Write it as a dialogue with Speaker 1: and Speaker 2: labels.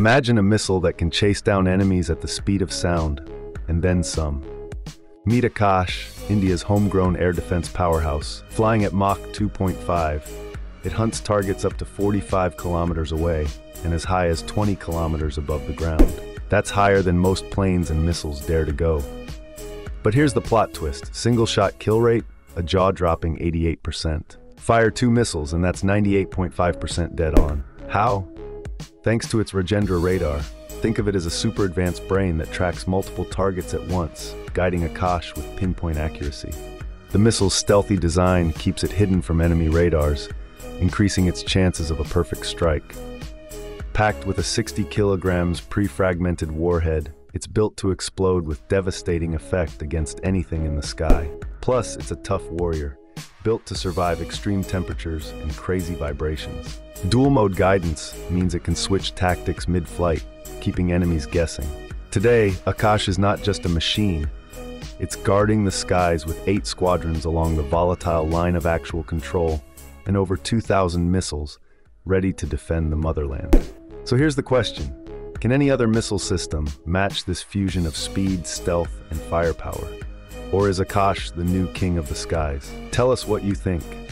Speaker 1: Imagine a missile that can chase down enemies at the speed of sound, and then some. Meet Akash, India's homegrown air defense powerhouse, flying at Mach 2.5. It hunts targets up to 45 kilometers away and as high as 20 kilometers above the ground. That's higher than most planes and missiles dare to go. But here's the plot twist. Single shot kill rate, a jaw-dropping 88%. Fire two missiles and that's 98.5% dead on. How? Thanks to its Rajendra radar. Think of it as a super advanced brain that tracks multiple targets at once, guiding Akash with pinpoint accuracy. The missile's stealthy design keeps it hidden from enemy radars, increasing its chances of a perfect strike. Packed with a 60 kilograms pre-fragmented warhead, it's built to explode with devastating effect against anything in the sky. Plus, it's a tough warrior, built to survive extreme temperatures and crazy vibrations. Dual mode guidance means it can switch tactics mid-flight, keeping enemies guessing. Today, Akash is not just a machine. It's guarding the skies with eight squadrons along the volatile line of actual control and over 2,000 missiles ready to defend the motherland. So here's the question. Can any other missile system match this fusion of speed, stealth, and firepower? Or is Akash the new king of the skies? Tell us what you think.